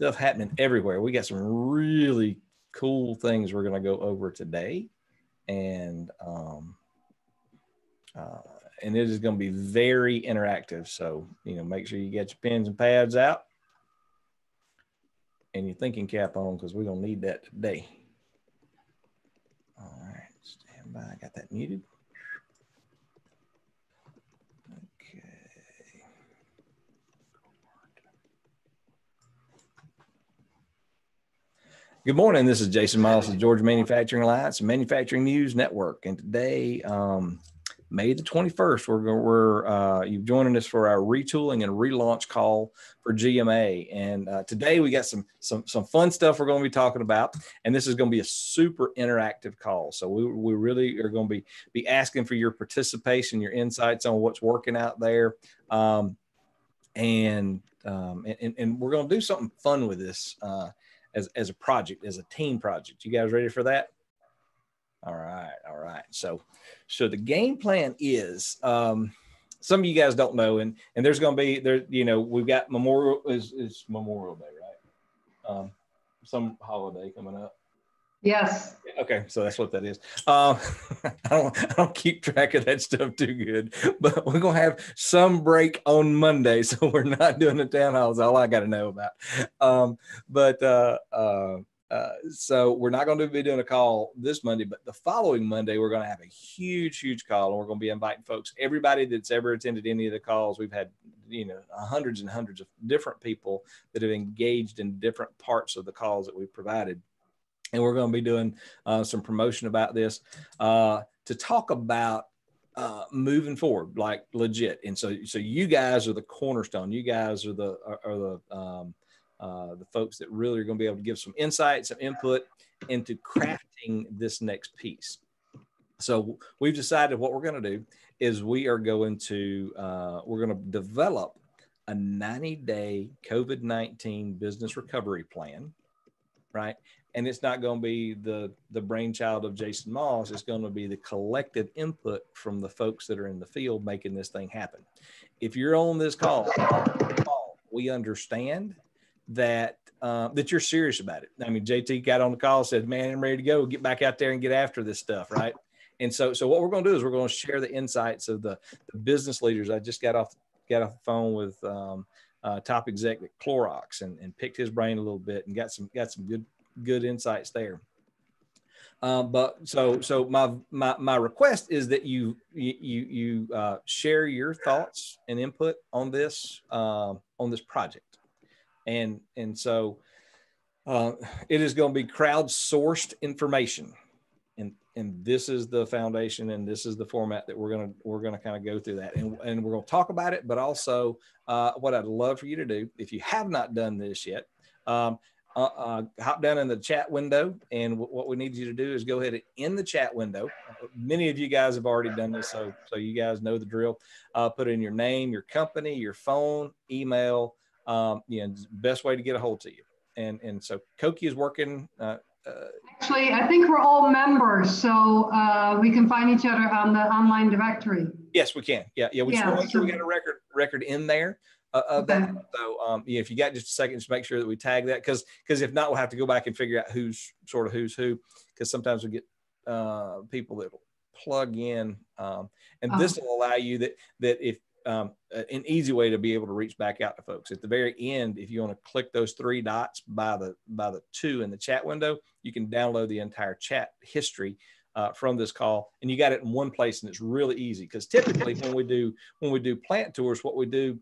stuff happening everywhere. We got some really cool things we're going to go over today, and um, uh, and it is going to be very interactive. So you know, make sure you get your pens and pads out and your thinking cap on because we're going to need that today. All right, stand by. I got that muted. Good morning. This is Jason Moss of Georgia Manufacturing Alliance, Manufacturing News Network, and today, um, May the 21st, we're we're uh, you've joining us for our retooling and relaunch call for GMA. And uh, today we got some some some fun stuff we're going to be talking about, and this is going to be a super interactive call. So we, we really are going to be be asking for your participation, your insights on what's working out there, um, and, um, and and we're going to do something fun with this. Uh, as, as a project, as a team project. You guys ready for that? All right, all right. So, so the game plan is um, some of you guys don't know, and and there's going to be there. You know, we've got Memorial is is Memorial Day, right? Um, some holiday coming up. Yes. Okay, so that's what that is. Um, I don't I don't keep track of that stuff too good, but we're gonna have some break on Monday, so we're not doing the town halls. All I got to know about. Um, but uh, uh, uh, so we're not going to be doing a call this Monday, but the following Monday we're going to have a huge, huge call, and we're going to be inviting folks. Everybody that's ever attended any of the calls, we've had you know hundreds and hundreds of different people that have engaged in different parts of the calls that we've provided and we're going to be doing uh, some promotion about this uh, to talk about uh, moving forward, like legit. And so, so you guys are the cornerstone. You guys are the are, are the um, uh, the folks that really are going to be able to give some insight, some input into crafting this next piece. So we've decided what we're going to do is we are going to uh, we're going to develop a 90 day COVID 19 business recovery plan right? And it's not going to be the the brainchild of Jason Moss. It's going to be the collective input from the folks that are in the field making this thing happen. If you're on this call, we understand that uh, that you're serious about it. I mean, JT got on the call, said, "Man, I'm ready to go. Get back out there and get after this stuff." Right. And so, so what we're going to do is we're going to share the insights of the, the business leaders. I just got off got off the phone with um, uh, top exec at Clorox and, and picked his brain a little bit and got some got some good good insights there. Um, but so so my, my my request is that you you you uh, share your thoughts and input on this uh, on this project, and and so uh, it is going to be crowdsourced information, and and this is the foundation, and this is the format that we're gonna we're gonna kind of go through that, and and we're gonna talk about it, but also uh, what I'd love for you to do if you have not done this yet. Um, uh, uh, hop down in the chat window. And w- what we need you to do is go ahead in the chat window. Many of you guys have already done this, so so you guys know the drill. Uh, put in your name, your company, your phone, email. Um, you know, best way to get a hold to you. And and so Koki is working. Uh, uh, Actually, I think we're all members, so uh, we can find each other on the online directory. Yes, we can. Yeah, yeah. We yeah, just want to make sure we got a record record in there uh, of that. So um, yeah, if you got just a second, just make sure that we tag that because because if not, we'll have to go back and figure out who's sort of who's who because sometimes we get uh, people that plug in, um, and this oh. will allow you that that if um, an easy way to be able to reach back out to folks at the very end if you want to click those three dots by the by the two in the chat window you can download the entire chat history uh, from this call and you got it in one place and it's really easy because typically when we do when we do plant tours what we do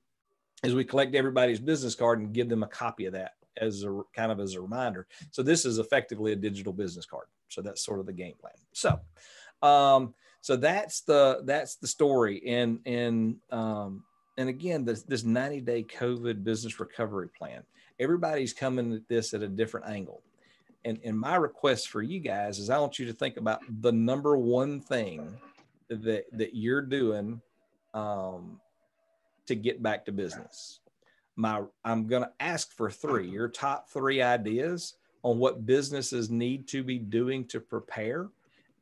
is we collect everybody's business card and give them a copy of that as a kind of as a reminder. So this is effectively a digital business card. So that's sort of the game plan. So, um, so that's the that's the story. And and um, and again, this this 90 day COVID business recovery plan. Everybody's coming at this at a different angle. And and my request for you guys is I want you to think about the number one thing that that you're doing um, to get back to business. My, I'm going to ask for three, your top three ideas on what businesses need to be doing to prepare.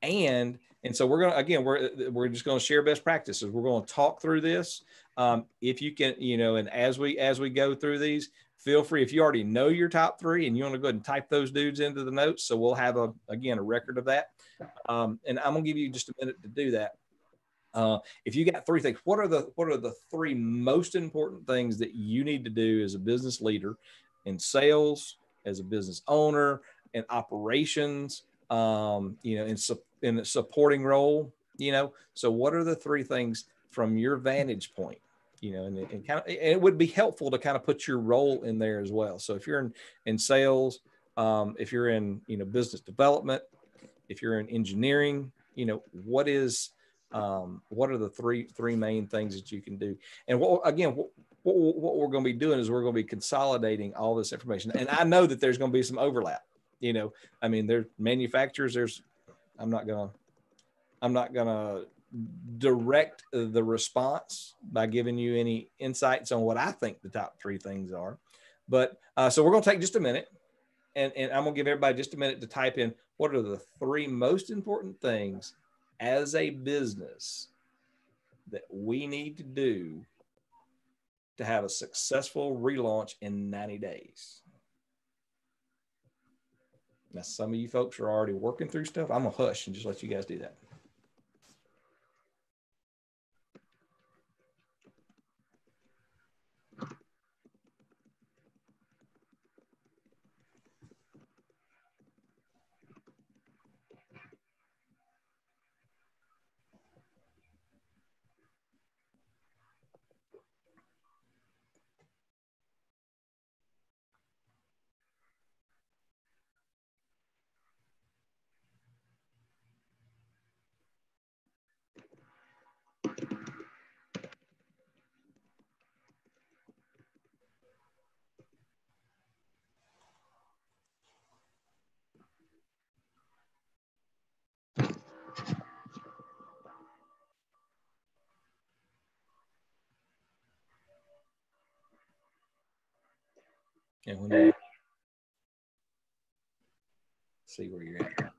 And, and so we're going to, again, we're, we're just going to share best practices. We're going to talk through this. Um, if you can, you know, and as we, as we go through these, feel free if you already know your top three and you want to go ahead and type those dudes into the notes. So we'll have a again a record of that. Um, and I'm gonna give you just a minute to do that. Uh, if you got three things, what are the what are the three most important things that you need to do as a business leader in sales, as a business owner, in operations, um, you know, in in a supporting role, you know. So what are the three things from your vantage point? You know, and, and kind of and it would be helpful to kind of put your role in there as well. So if you're in in sales, um, if you're in you know business development, if you're in engineering, you know, what is um, what are the three three main things that you can do? And what again what, what, what we're going to be doing is we're going to be consolidating all this information. And i know that there's going to be some overlap you know? I mean there's manufacturers there's i'm not going to i'm not going to direct the response by giving you any insights on what i think the top three things are. But uh, so we're going to take just a minute and, and i'm going to give everybody just a minute to type in what are the three most important things as a business that we need to do to have a successful relaunch in 90 days. Now, some of you folks are already working through stuff. I'm gonna hush and just let you guys do that. And when you see where you're at.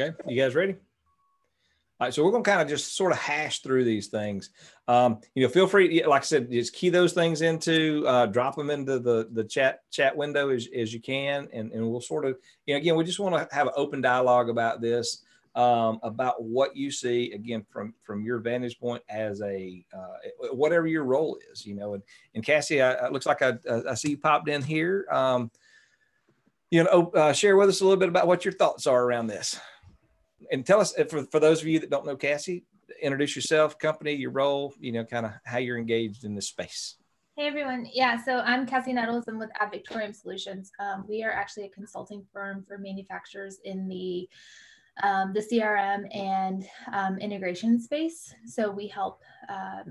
Okay, you guys ready? All right, so we're going to kind of just sort of hash through these things. Um, you know, feel free, like I said, just key those things into, uh, drop them into the the chat chat window as, as you can, and, and we'll sort of, you know, again, we just want to have an open dialogue about this, um, about what you see, again, from from your vantage point as a uh, whatever your role is, you know. And and Cassie, I, it looks like I, I see you popped in here. Um, you know, uh, share with us a little bit about what your thoughts are around this and tell us for, for those of you that don't know Cassie, introduce yourself, company, your role, you know, kind of how you're engaged in this space. Hey everyone. Yeah, so I'm Cassie Nettles. I'm with Ad Victoriam Solutions. Um, we are actually a consulting firm for manufacturers in the um, the CRM and um, integration space. So we help uh,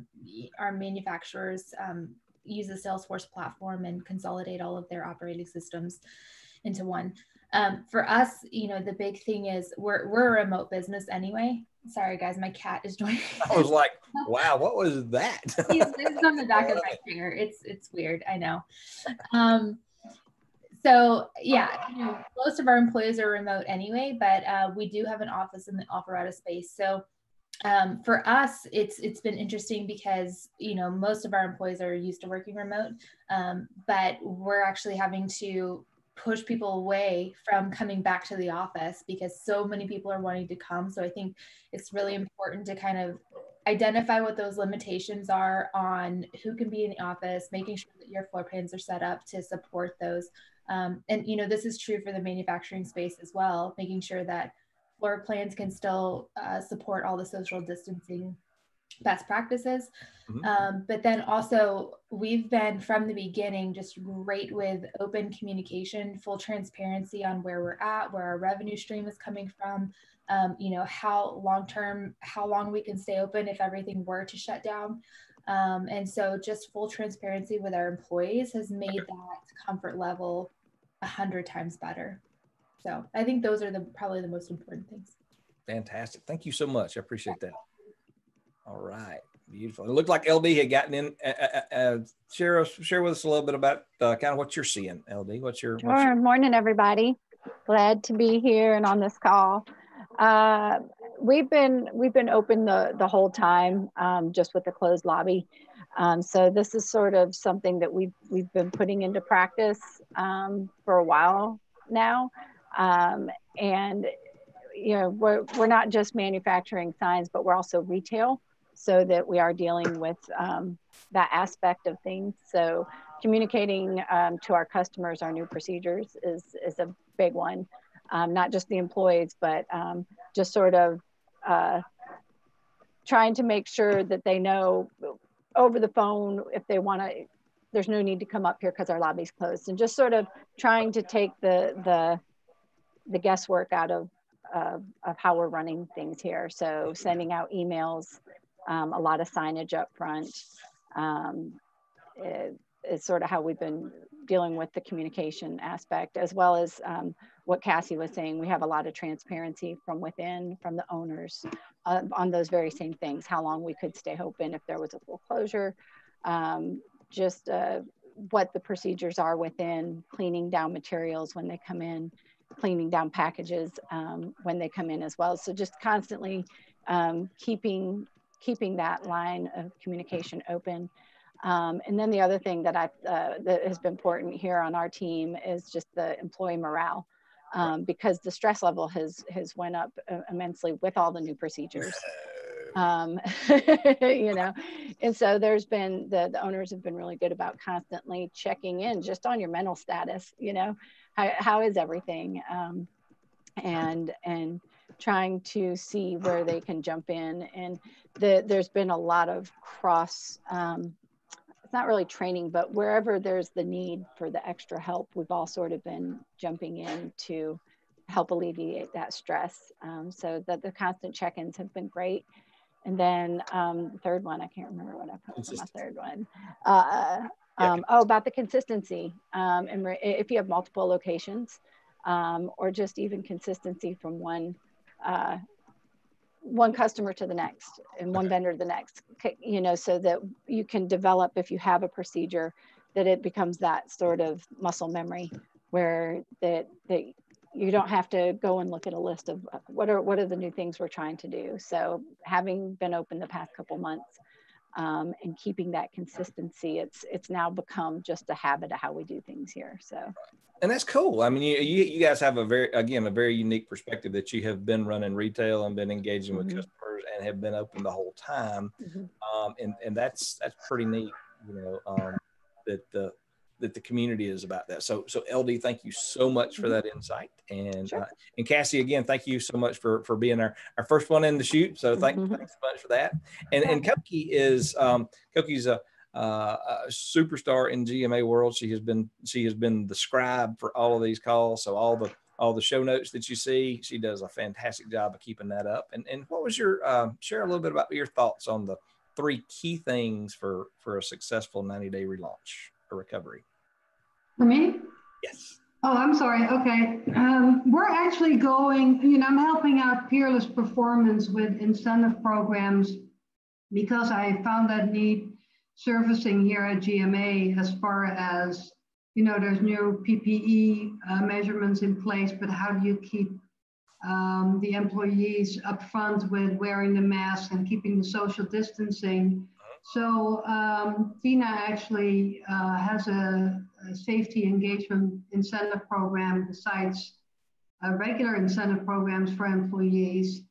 our manufacturers um, use the Salesforce platform and consolidate all of their operating systems into one. Um, for us, you know, the big thing is we're we're a remote business anyway. Sorry, guys, my cat is joining. I was like, "Wow, what was that?" he's, on the back of my chair. It's it's weird, I know. Um, so yeah, you know, most of our employees are remote anyway, but uh, we do have an office in the Alpharetta space. So um, for us, it's it's been interesting because you know most of our employees are used to working remote, um, but we're actually having to push people away from coming back to the office because so many people are wanting to come. So I think it's really important to kind of identify what those limitations are on who can be in the office, making sure that your floor plans are set up to support those. Um, and you know, this is true for the manufacturing space as well, making sure that floor plans can still uh, support all the social distancing best practices. Mm-hmm. Um, but then also, we've been from the beginning just great with open communication, full transparency on where we're at, where our revenue stream is coming from, um, you know, how long term, how long we can stay open if everything were to shut down. Um, and so, just full transparency with our employees has made that comfort level a hundred times better. So, I think those are the probably the most important things. Fantastic. Thank you so much. I appreciate that. All right. Beautiful. It looked like LD had gotten in. Uh, uh, uh, share share with us a little bit about uh, kind of what you're seeing. LD, what's your? Sure. What's your... Morning, everybody. Glad to be here and on this call. Uh, we've been we've been open the the whole time, um, just with the closed lobby. Um, so this is sort of something that we've we've been putting into practice um, for a while now, um, and you know we're we're not just manufacturing signs, but we're also retail so that we are dealing with um, that aspect of things. So communicating um, to our customers our new procedures is, is a big one. Um, not just the employees, but um, just sort of uh, trying to make sure that they know over the phone if they want to, there's no need to come up here because our lobby's closed and just sort of trying to take the, the, the guesswork out of, uh, of how we're running things here. So sending out emails, um, a lot of signage up front. Um, sort of how we've been dealing with the communication aspect, as well as um, what Cassie was saying. We have a lot of transparency from within, from the owners uh, on those very same things, how long we could stay open if there was a full closure, um, just uh, what the procedures are within, cleaning down materials when they come in, cleaning down packages um, when they come in as well. So just constantly um, keeping keeping that line of communication open. Um, and then the other thing that I uh, that has been important here on our team is just the employee morale, um, because the stress level has has went up uh, immensely with all the new procedures. Um, you know, and so there's been the the owners have been really good about constantly checking in just on your mental status. You know, how how is everything, um, and and trying to see where they can jump in. And the, there's been a lot of cross, um, it's not really training, but wherever there's the need for the extra help, we've all sort of been jumping in to help alleviate that stress. Um, so that the constant check-ins have been great. And then um, the third one, I can't remember what I put for my third one. Uh, um, oh, about the consistency. Um, and if you have multiple locations, um, or just even consistency from one uh, one customer to the next and one vendor to the next, you know, so that you can develop, if you have a procedure, that it becomes that sort of muscle memory where that, that you don't have to go and look at a list of what are, what are the new things we're trying to do. So having been open the past couple months um, and keeping that consistency, it's, it's now become just a habit of how we do things here. So and that's cool. I mean, you, you, you guys have a very again a very unique perspective that you have been running retail and been engaging mm-hmm. with customers and have been open the whole time, mm-hmm. um, and and that's that's pretty neat. You know um, that the that the community is about that. So so LD, thank you so much for that insight, and sure. uh, and Cassie again, thank you so much for for being our, our first one in the shoot. So thank mm-hmm. thanks so much for that. And and Koki is um, Koki's a uh, a superstar in GMA world. She has been she has been the scribe for all of these calls. So all the all the show notes that you see, she does a fantastic job of keeping that up. And and what was your uh, share a little bit about your thoughts on the three key things for for a successful 90 day relaunch or recovery? For me? Yes. Oh, I'm sorry. Okay. Um, we're actually going, you know, I'm helping out Peerless Performance with incentive programs because I found that need servicing here at GMA as far as, you know, there's new PPE uh, measurements in place, but how do you keep um, the employees up front with wearing the mask and keeping the social distancing? So um, actually uh, has a, a, safety engagement incentive program besides uh, regular incentive programs for employees.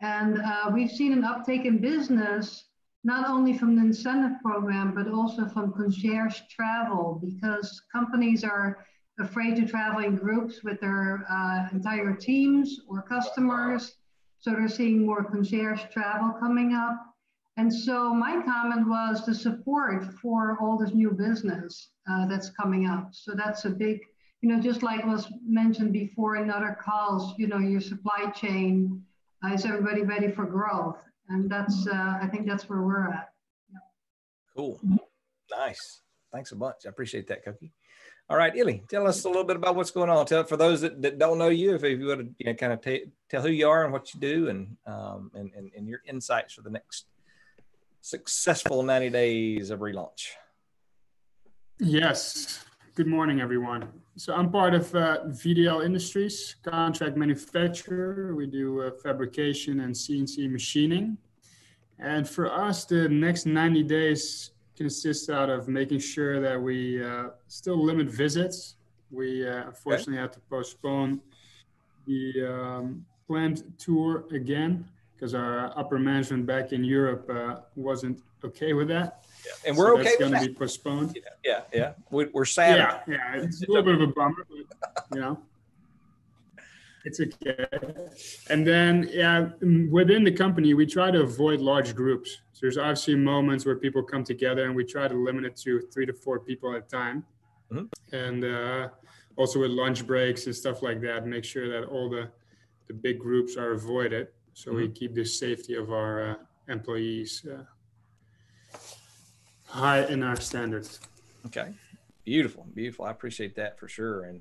And uh, we've seen an uptake in business, not only from the incentive program, but also from concierge travel, because companies are afraid to travel in groups with their uh, entire teams or customers. So they're seeing more concierge travel coming up. And so my comment was the support for all this new business uh, that's coming up. So that's a big, you know, just like was mentioned before in other calls, you know, your supply chain, uh, is everybody ready for growth? And that's, uh, I think that's where we're at. Yeah. Cool. Nice. Thanks a bunch. I appreciate that, Cookie. All right, Illy, tell us a little bit about what's going on. Tell for those that, that don't know you, if, if you would you know, kind of t- tell who you are and what you do, and, um, and and and your insights for the next successful 90 days of relaunch. Yes. Good morning, everyone. So I'm part of uh, VDL Industries, contract manufacturer. We do uh, fabrication and CNC machining. And for us, the next 90 days consists out of making sure that we uh, still limit visits. We uh, unfortunately okay. had to postpone the um, planned tour again because our upper management back in Europe uh, wasn't okay with that. Yeah. And we're so okay. It's going to be postponed. Yeah, yeah, yeah. We, are sad. Yeah, yeah. It's a little bit of a bummer, but you know, it's okay. And then, yeah, within the company, we try to avoid large groups. So there's obviously moments where people come together, and we try to limit it to three to four people at a time. Mm-hmm. And uh, also with lunch breaks and stuff like that, make sure that all the the big groups are avoided so mm-hmm. we keep the safety of our uh, employees uh, high in our standards. Okay, beautiful, beautiful. I appreciate that for sure. And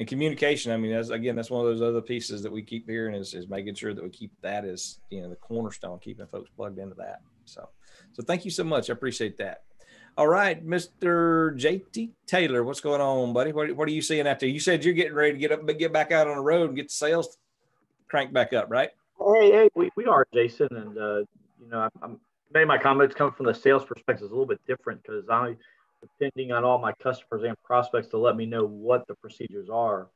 and communication. I mean, that's again, that's one of those other pieces that we keep hearing is is making sure that we keep that as you know the cornerstone, keeping folks plugged into that. So, so thank you so much. I appreciate that. All right, Mr. JT Taylor, what's going on, buddy? What, what are you seeing out there? You said you're getting ready to get up, get back out on the road and get the sales cranked back up, right? Hey, hey, we, we are, Jason. And, uh, you know, I'm, I'm many of my comments come from the sales perspective is a little bit different because I'm depending on all my customers and prospects to let me know what the procedures are,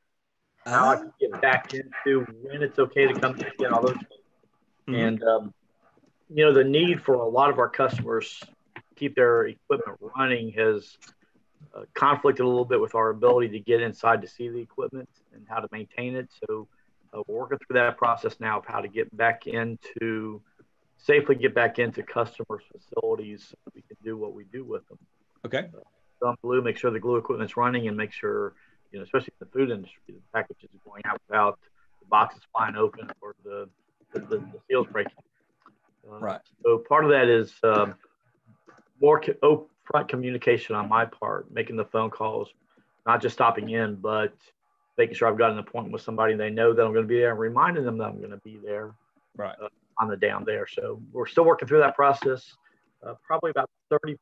how I can get back into when it's okay to come in, all those things. Mm-hmm. And, um, you know, the need for a lot of our customers keep their equipment running has uh, conflicted a little bit with our ability to get inside to see the equipment and how to maintain it. So, uh, we're working through that process now of how to get back into safely get back into customers' facilities so we can do what we do with them. Okay. Uh, on glue, make sure the glue equipment's running and make sure, you know, especially in the food industry, the packages are going out without the boxes flying open or the, the, the, the seals breaking. Uh, right. So part of that is um, more co- upfront communication on my part, making the phone calls, not just stopping in, but making sure I've got an appointment with somebody they know that I'm going to be there and reminding them that I'm going to be there right uh, on the down there. So we're still working through that process. Uh, probably about 30%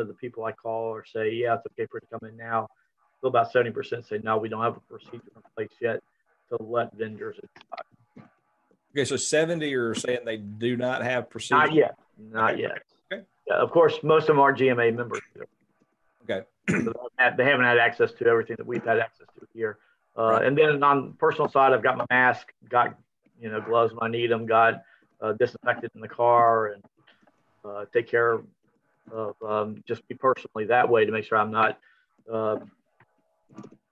of the people I call or say, yeah, it's okay for it to come in now. Still about 70% say, no, we don't have a procedure in place yet to let vendors inside. Okay, so 70 are saying they do not have procedure? Not yet. Not yet. Okay. Yeah, of course, most of them are GMA members. Okay. so they haven't had access to everything that we've had access to here. Uh, right. And then on the personal side, I've got my mask, got you know gloves when I need them, got uh, disinfected in the car, and uh, take care of um, just me personally that way to make sure I'm not uh,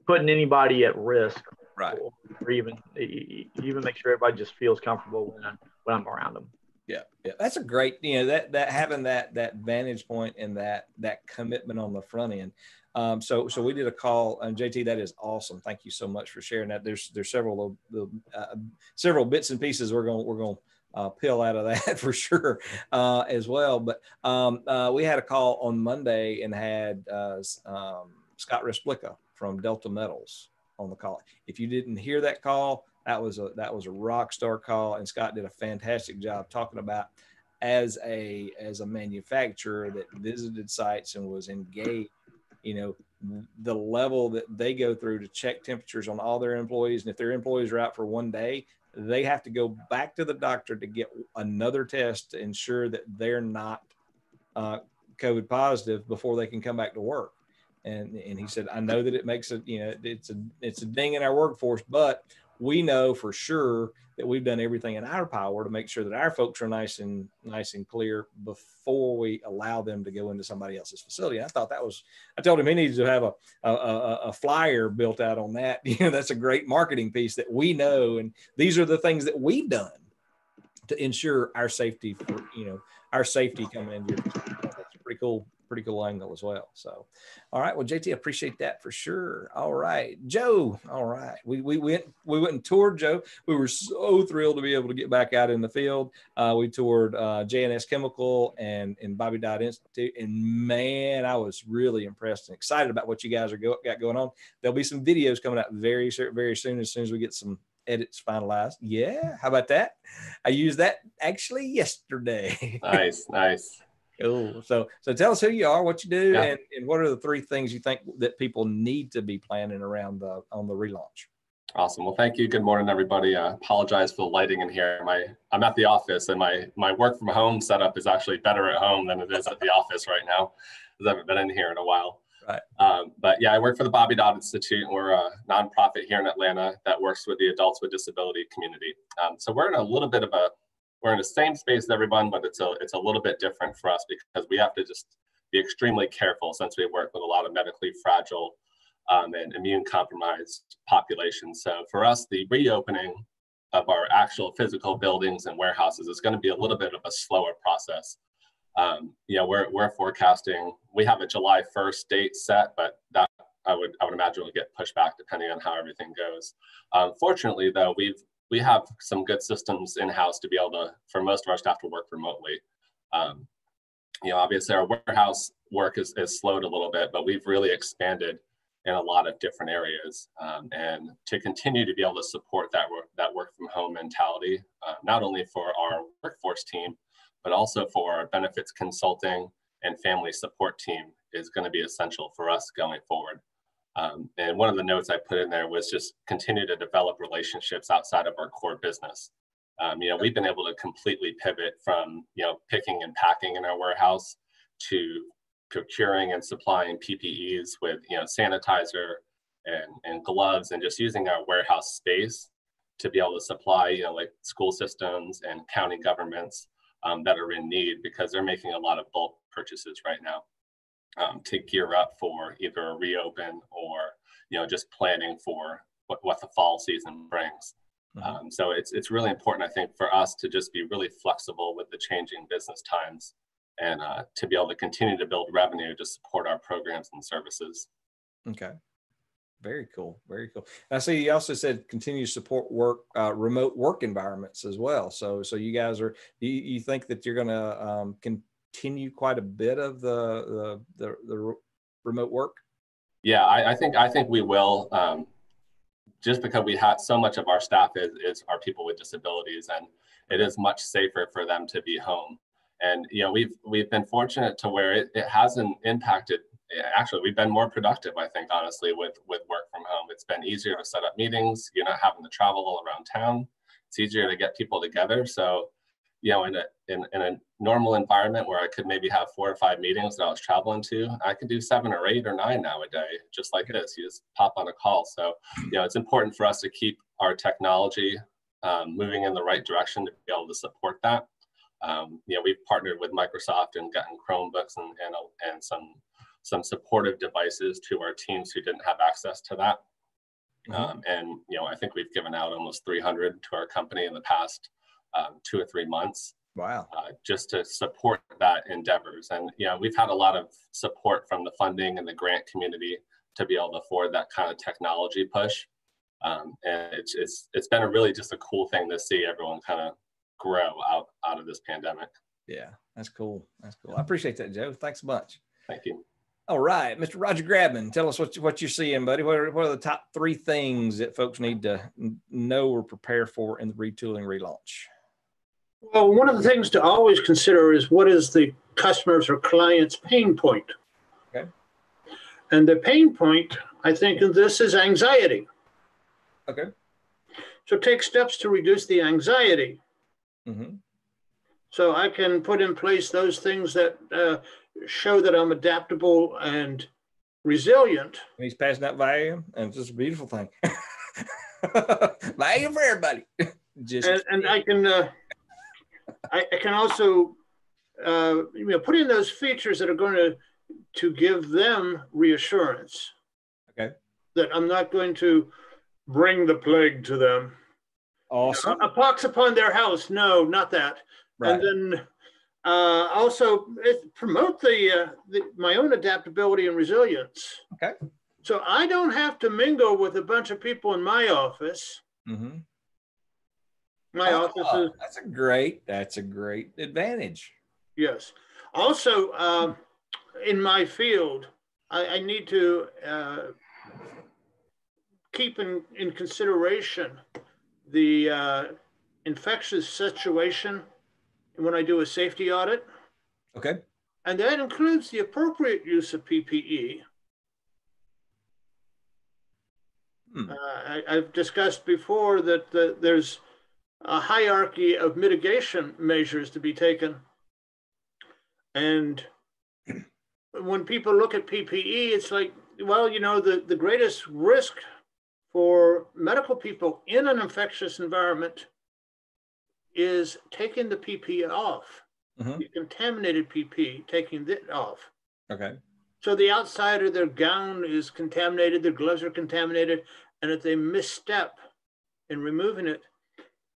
putting anybody at risk, right? Or, or, even even make sure everybody just feels comfortable when I'm when I'm around them. Yeah, yeah, that's a great you know that that having that that vantage point and that that commitment on the front end. Um, so, so we did a call, and JT, that is awesome. Thank you so much for sharing that. There's there's several uh, several bits and pieces we're going we're going uh, peel out of that for sure uh, as well. But um, uh, we had a call on Monday and had uh, um, Scott Resplica from Delta Metals on the call. If you didn't hear that call, that was a that was a rock star call, and Scott did a fantastic job talking about as a as a manufacturer that visited sites and was engaged you know the level that they go through to check temperatures on all their employees. And if their employees are out for one day they have to go back to the doctor to get another test to ensure that they're not uh, covid positive before they can come back to work. And and he said i know that it makes a you know it's a it's a ding in our workforce but we know for sure that we've done everything in our power to make sure that our folks are nice and nice and clear before we allow them to go into somebody else's facility. I thought that was, I told him he needs to have a, a, a flyer built out on that. You know, that's a great marketing piece that we know. And these are the things that we've done to ensure our safety for, you know, our safety coming in your, that's pretty cool pretty cool angle as well. So, all right. Well, JT, appreciate that for sure. All right, Joe. All right, we we went we went and toured Joe. We were so thrilled to be able to get back out in the field. Uh, we toured uh, JNS Chemical and and Bobby Dodd Institute, and man, I was really impressed and excited about what you guys are go, got going on. There'll be some videos coming out very very soon as soon as we get some edits finalized. Yeah, how about that? I used that actually yesterday. nice, nice. Cool. So, so tell us who you are, what you do, yeah. and, and what are the three things you think that people need to be planning around the on the relaunch. Awesome. Well, thank you. Good morning, everybody. I apologize for the lighting in here. My I'm at the office, and my my work from home setup is actually better at home than it is at the office right now, because I haven't been in here in a while. Right. Um, but yeah, I work for the Bobby Dodd Institute, and we're a nonprofit here in Atlanta that works with the adults with disability community. Um, so we're in a little bit of a we're in the same space as everyone, but it's a it's a little bit different for us because we have to just be extremely careful since we work with a lot of medically fragile um, and immune compromised populations. So for us, the reopening of our actual physical buildings and warehouses is going to be a little bit of a slower process. Um, you know, we're we're forecasting we have a July 1st date set, but that I would I would imagine will get pushed back depending on how everything goes. Um, fortunately, though, we've we have some good systems in house to be able to, for most of our staff to work remotely. Um, you know, obviously our warehouse work is, is slowed a little bit, but we've really expanded in a lot of different areas. Um, and to continue to be able to support that work, that work from home mentality, uh, not only for our workforce team, but also for our benefits consulting and family support team is going to be essential for us going forward. Um, and one of the notes I put in there was just continue to develop relationships outside of our core business. Um, you know, we've been able to completely pivot from, you know, picking and packing in our warehouse to procuring and supplying PPEs with, you know, sanitizer and, and gloves and just using our warehouse space to be able to supply, you know, like school systems and county governments um, that are in need because they're making a lot of bulk purchases right now um, to gear up for either a reopen or you know just planning for what, what the fall season brings. Mm-hmm. Um, so it's it's really important, I think, for us to just be really flexible with the changing business times and uh, to be able to continue to build revenue to support our programs and services. Okay. Very cool. Very cool. I see you also said continue to support work, uh, remote work environments as well. So, so you guys are, you, you think that you're going to um, can, continue quite a bit of the the, the, the remote work? Yeah, I, I, think I think we will. Um, just because we have so much of our staff is, is are people with disabilities, and it is much safer for them to be home. And you know, we've we've been fortunate to where it, it hasn't impacted. Actually, we've been more productive, I think, honestly, with with work from home. It's been easier to set up meetings. You're not having to travel all around town. It's easier to get people together. So you know, in a, in, in a normal environment where I could maybe have four or five meetings that I was traveling to, I could do seven or eight or nine now a day, just like this. You just pop on a call. So, you know, it's important for us to keep our technology um, moving in the right direction to be able to support that. Um, you know, we've partnered with Microsoft and gotten Chromebooks and, and, and some, some supportive devices to our teams who didn't have access to that. Mm-hmm. Um, and, you know, I think we've given out almost 300 to our company in the past um, two or three months. Wow. Uh, just to support that endeavors. And, you know, we've had a lot of support from the funding and the grant community to be able to afford that kind of technology push. Um, and it's, it's, it's been a really just a cool thing to see everyone kind of grow out, out of this pandemic. Yeah, that's cool. That's cool. I appreciate that, Joe. Thanks a bunch. Thank you. All right, Mr. Roger Grabman, tell us what, you, what you're seeing, buddy. What are, what are the top three things that folks need to know or prepare for in the retooling relaunch? Well, one of the things to always consider is what is the customer's or client's pain point. Okay. And the pain point, I think, in this is anxiety. Okay. So take steps to reduce the anxiety. Mm-hmm. So I can put in place those things that uh, show that I'm adaptable and resilient. And he's passing that value, and it's just a beautiful thing. value for everybody. Just and, and I can uh, I, I can also uh, you know put in those features that are going to to give them reassurance. Okay. That I'm not going to bring the plague to them. awesome. A, a pox upon their house. No, not that. Right. And then uh, also it, promote the, uh, the my own adaptability and resilience. Okay. So I don't have to mingle with a bunch of people in my office. Mm-hmm. My Oh, office is that's a great. That's a great advantage. Yes. Also, um, in my field, I, I need to uh, keep in, in consideration the uh, infectious situation when I do a safety audit. Okay. And that includes the appropriate use of PPE. Hmm. Uh, I, I've discussed before that the, there's a hierarchy of mitigation measures to be taken. And when people look at PPE, it's like, well, you know, the, the greatest risk for medical people in an infectious environment is taking the PPE off, Mhm. the contaminated PPE, taking it off. Okay. So the outside of their gown is contaminated, their gloves are contaminated, and if they misstep in removing it,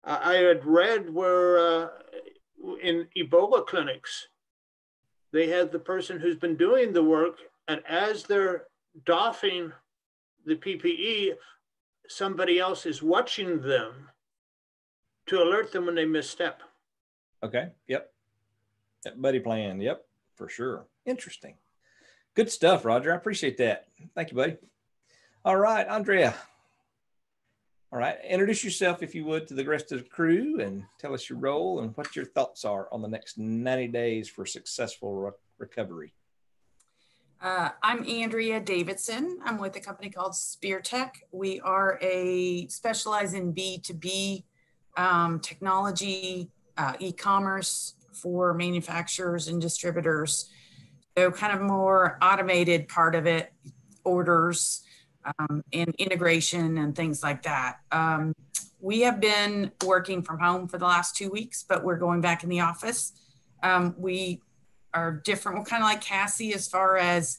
I had read where uh, in Ebola clinics, they had the person who's been doing the work, and as they're doffing the PPE, somebody else is watching them to alert them when they misstep. Okay. Yep. That buddy plan. Yep. For sure. Interesting. Good stuff, Roger. I appreciate that. Thank you, buddy. All right, Andrea. All right. Introduce yourself, if you would, to the rest of the crew and tell us your role and what your thoughts are on the next 90 days for successful re- recovery. Uh, I'm Andrea Davidson. I'm with a company called Spear Tech. We are a specialize in B2B um, technology, uh, e-commerce for manufacturers and distributors. So kind of more automated part of it, orders um, and integration and things like that. Um, we have been working from home for the last two weeks, but we're going back in the office. Um, we are different. We're kind of like Cassie as far as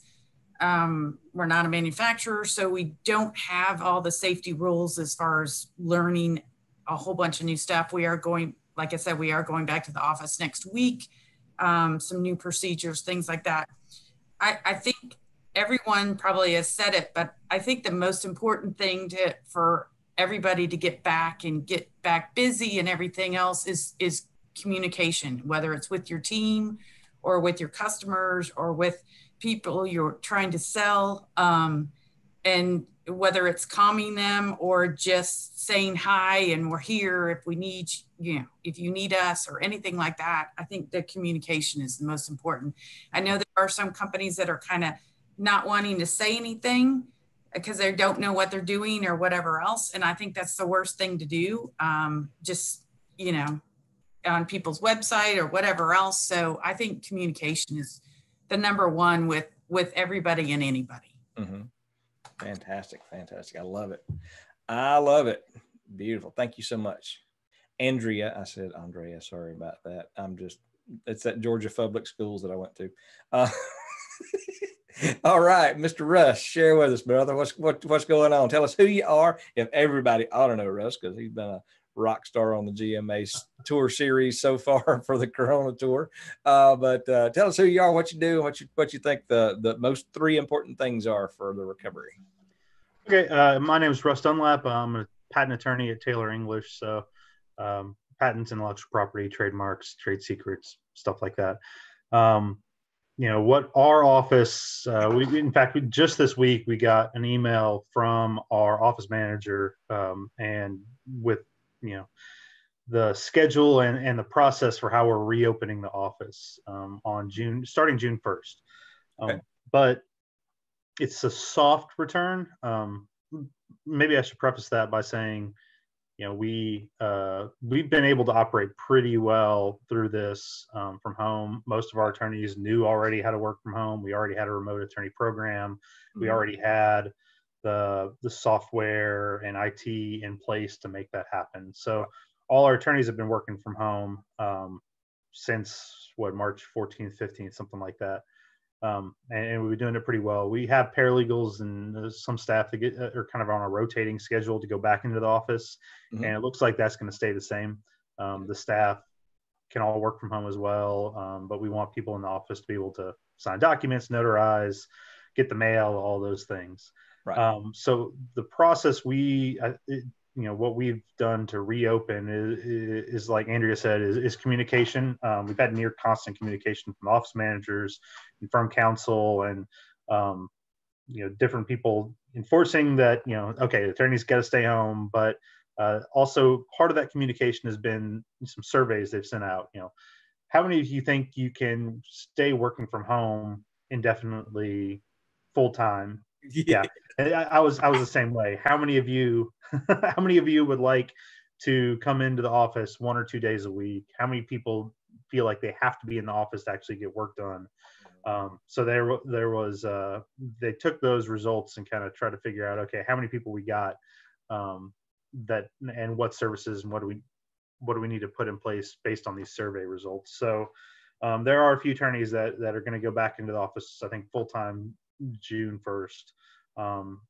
um, we're not a manufacturer, so we don't have all the safety rules as far as learning a whole bunch of new stuff. We are going, like I said, we are going back to the office next week. Um, some new procedures, things like that. I, I think everyone probably has said it, but I think the most important thing to for everybody to get back and get back busy and everything else is is communication, whether it's with your team or with your customers or with people you're trying to sell um, and whether it's calming them or just saying hi and we're here if we need you know if you need us or anything like that. I think the communication is the most important. I know there are some companies that are kind of not wanting to say anything because they don't know what they're doing or whatever else and i think that's the worst thing to do um, just you know on people's website or whatever else so i think communication is the number one with with everybody and anybody Mm-hmm. Fantastic. Fantastic. I love it. I love it. Beautiful. Thank you so much. Andrea, I said Andrea, sorry about that. I'm just, it's at Georgia Public Schools that I went to. Uh, all right, Mr. Russ, share with us, brother. What's what, what's going on? Tell us who you are. If everybody ought to know Russ, because he's been a rock star on the GMA tour series so far for the Corona tour. Uh, but uh, tell us who you are, what you do, what you what you think the the most three important things are for the recovery. Okay, uh, my name is Russ Dunlap. I'm a patent attorney at Taylor English. So, um, patents, intellectual property, trademarks, trade secrets, stuff like that. Um, you know what our office uh, we in fact we, just this week we got an email from our office manager um, and with you know the schedule and, and the process for how we're reopening the office um, on june starting june 1st um, Okay. but it's a soft return um, maybe i should preface that by saying you know we uh, we've been able to operate pretty well through this um, from home most of our attorneys knew already how to work from home we already had a remote attorney program we Mhm. already had the the software and IT in place to make that happen. So all our attorneys have been working from home um, since what March 14th, 15th, something like that. Um, and, and, we've been doing it pretty well. We have paralegals and some staff that get uh, are kind of on a rotating schedule to go back into the office, mm-hmm. and it looks like that's going to stay the same. Um, the staff can all work from home as well, um, but we want people in the office to be able to sign documents, notarize, get the mail, all those things. Right. Um, so the process we, uh, it, you know, what we've done to reopen is, is like Andrea said, is, is communication. Um, we've had near constant communication from office managers and firm counsel and, um, you know, different people enforcing that, you know, okay, attorneys got to stay home, but uh, also part of that communication has been some surveys they've sent out, you know, how many of you think you can stay working from home indefinitely full time yeah, I, I, was I was the same way. How many of you, how many of you would like to come into the office one or two days a week? How many people feel like they have to be in the office to actually get work done? Um, so there there was uh, they took those results and kind of tried to figure out okay how many people we got um, that and what services and what do we what do we need to put in place based on these survey results. So um, there are a few attorneys that that are going to go back into the office I think full time June 1st. Um,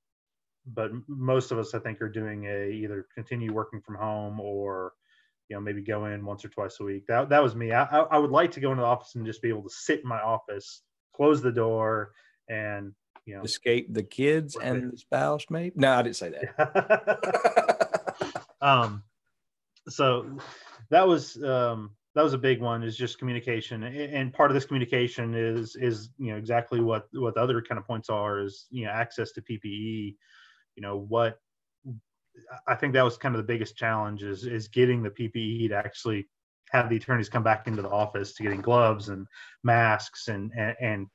but most of us, I think, are doing a either continue working from home or, you know, maybe go in once or twice a week. That, that was me. I, I would like to go into the office and just be able to sit in my office, close the door, and you know, escape the kids and the spouse. Maybe no, I didn't say that. um, so that was um that was a big one is just communication. And part of this communication is is you know exactly what what the other kind of points are is you know access to ppe you know what i think that was kind of the biggest challenge is is getting the ppe to actually have the attorneys come back into the office to getting gloves and masks and and, and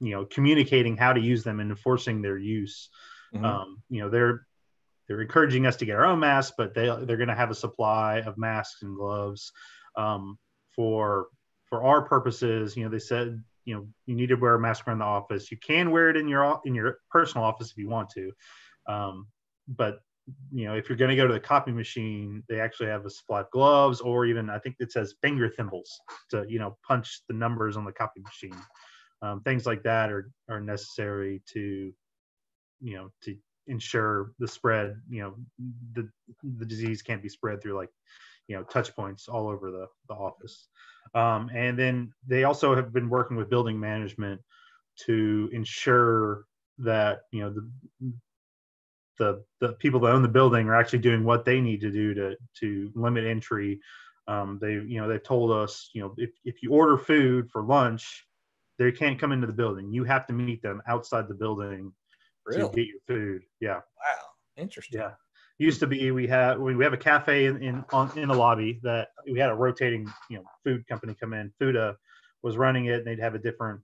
you know communicating how to use them and enforcing their use. Mm-hmm. um, you know they're they're encouraging us to get our own masks but they they're going to have a supply of masks and gloves. Um, for for our purposes, you know, they said, you know, you need to wear a mask around the office. You can wear it in your in your personal office if you want to, um, but you know, if you're going to go to the copy machine, they actually have a supply of gloves, or even I think it says finger thimbles to you know punch the numbers on the copy machine. Um, things like that are are necessary to you know to ensure the spread. You know, the the disease can't be spread through like you know touch points all over the, the office. Um, and then they also have been working with building management to ensure that you know the the the people that own the building are actually doing what they need to do to to limit entry. Um, they you know they told us you know if, if you order food for lunch they can't come into the building. You have to meet them outside the building really? to get your food. Yeah. Wow. Interesting. Yeah used to be we have we have a cafe in in, on, in the lobby that we had a rotating you know food company come in. Fooda was running it, and they'd have a different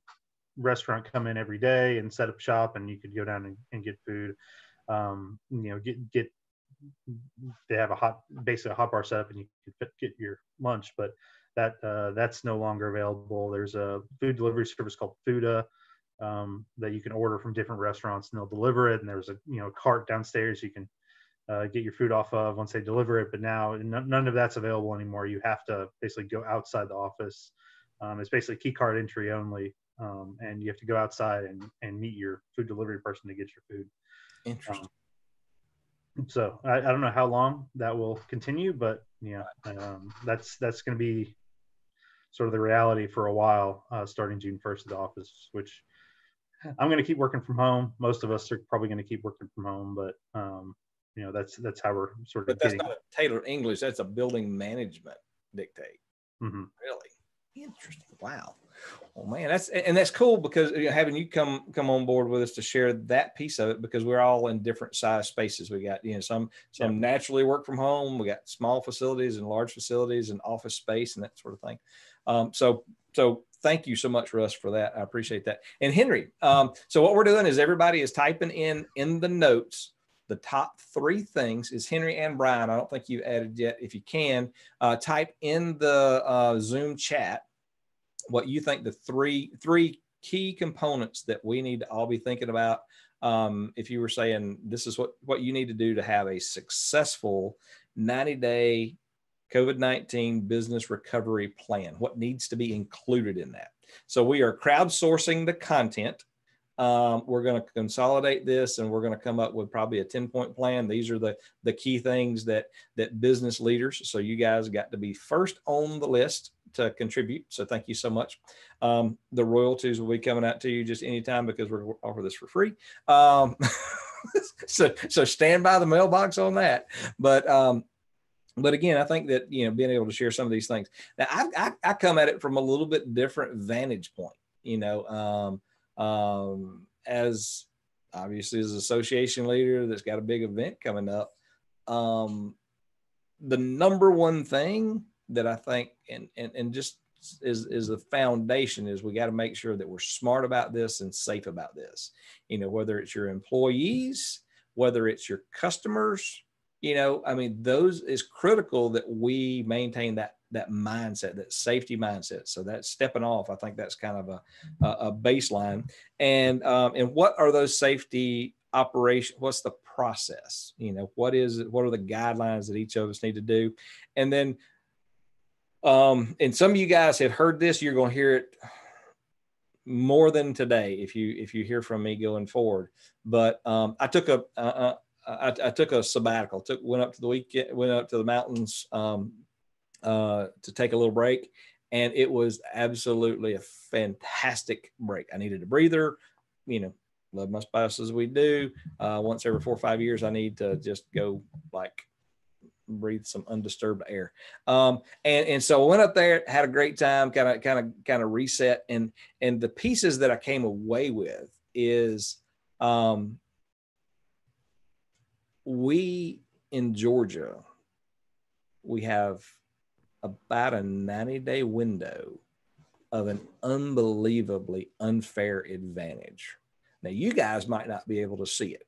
restaurant come in every day and set up shop, and you could go down and, and get food. Um, you know, get get they have a hot basically a hot bar set up and you could get your lunch, but that uh, that's no longer available. There's a food delivery service called Fooda. Um, that you can order from different restaurants and they'll deliver it. And there's a you know cart downstairs you can uh, get your food off of once they deliver it. But now none of that's available anymore. You have to basically go outside the office. Um, it's basically key card entry only, um, and you have to go outside and, and meet your food delivery person to get your food. Interesting. Um, so I, I, don't know how long that will continue, but yeah, um, that's that's going to be sort of the reality for a while, uh, starting June 1st at the office, which I'm going to keep working from home. Most of us are probably going to keep working from home, but um, you know that's that's how we're sort of but that's getting... not a Taylor English that's a building management dictate. Mm-hmm. really? Interesting. Wow. Oh man that's and that's cool because having you come come on board with us to share that piece of it because we're all in different size spaces. We got you know some some yeah. naturally work from home. We got small facilities and large facilities and office space and that sort of thing. Um, so so thank you so much russ for that. I appreciate that. And henry um, so what we're doing is everybody is typing in in the notes the top three things is Henry and Brian. I don't think you added yet. If you can, uh, type in the uh, Zoom chat what you think the three three key components that we need to all be thinking about. Um, if you were saying this is what what you need to do to have a successful 90 day COVID 19 business recovery plan, what needs to be included in that. So we are crowdsourcing the content. Um, we're going to consolidate this and we're going to come up with probably a 10 point plan. These are the, the key things that, that business leaders, so you guys got to be first on the list to contribute. So thank you so much. Um, the royalties will be coming out to you just anytime because we're going to offer this for free. Um, so, so stand by the mailbox on that. But um, but again, I think that you know being able to share some of these things. Now, I, I, I come at it from a little bit different vantage point. You know, um, um, as obviously as association leader that's got a big event coming up, um, the number one thing that I think, and and and just is is the foundation is we got to make sure that we're smart about this and safe about this. You know, whether it's your employees, whether it's your customers you know i mean those is critical that we maintain that that mindset that safety mindset. So that's stepping off i think that's kind of a a baseline. And um, and what are those safety operation what's the process? You know what is what are the guidelines that each of us need to do? And then um and some of you guys have heard this you're going to hear it more than today if you if you hear from me going forward. But um i took a, a, I, I, took a sabbatical. Took went up to the weekend, went up to the mountains um, uh, to take a little break, and it was absolutely a fantastic break. I needed a breather. You know, love my spouse as we do. Uh, once every four or five years, I need to just go like breathe some undisturbed air. Um, and and so I went up there, had a great time, kind of kind of kind of reset, and and the pieces that I came away with is um, we in Georgia, we have about a 90 day window of an unbelievably unfair advantage. Now, you guys might not be able to see it.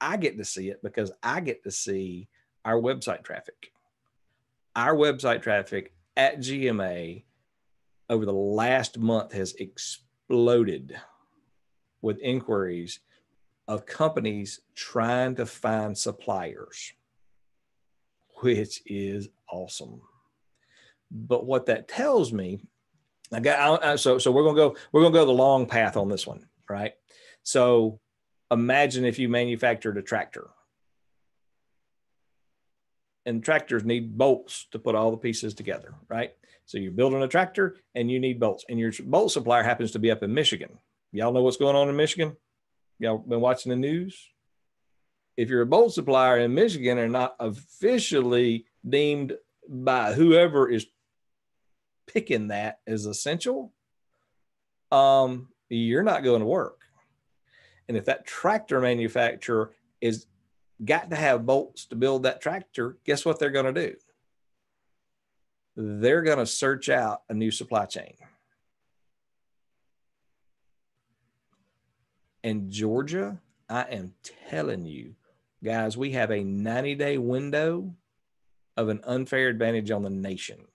I get to see it because I get to see our website traffic. Our website traffic at GMA over the last month has exploded with inquiries of companies trying to find suppliers, which is awesome. But what that tells me, I got I, so so we're gonna go we're gonna go the long path on this one, right? So imagine if you manufactured a tractor. And tractors need bolts to put all the pieces together, right? So you're building a tractor and you need bolts, and your bolt supplier happens to be up in Michigan. Y'all know what's going on in Michigan? Y'all been watching the news? If you're a bolt supplier in Michigan and not officially deemed by whoever is picking that as essential, um, you're not going to work. And if that tractor manufacturer is got to have bolts to build that tractor, guess what they're going to do? They're going to search out a new supply chain. And Georgia, I am telling you, guys, we have a 90 day window of an unfair advantage on the nation.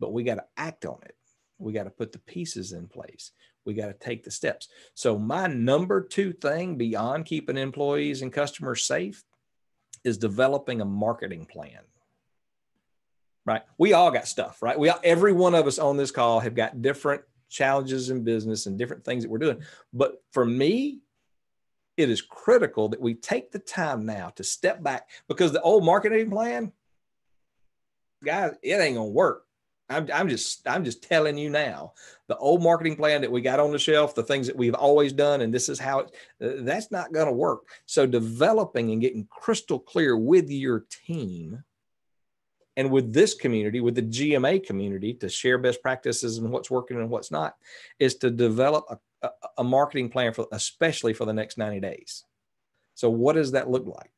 But we got to act on it. We got to put the pieces in place. We got to take the steps. So, my number two thing beyond keeping employees and customers safe is developing a marketing plan. Right? We all got stuff, right? We all, every one of us on this call have got different challenges in business and different things that we're doing. But for me, it is critical that we take the time now to step back because the old marketing plan, guys, it ain't gonna work. I'm, I'm just I'm just telling you now, the old marketing plan that we got on the shelf, the things that we've always done, and this is how it, uh, that's not going to work. So developing and getting crystal clear with your team and with this community, with the GMA community, to share best practices and what's working and what's not, is to develop a, a, a marketing plan for, especially for the next 90 days. So, what does that look like?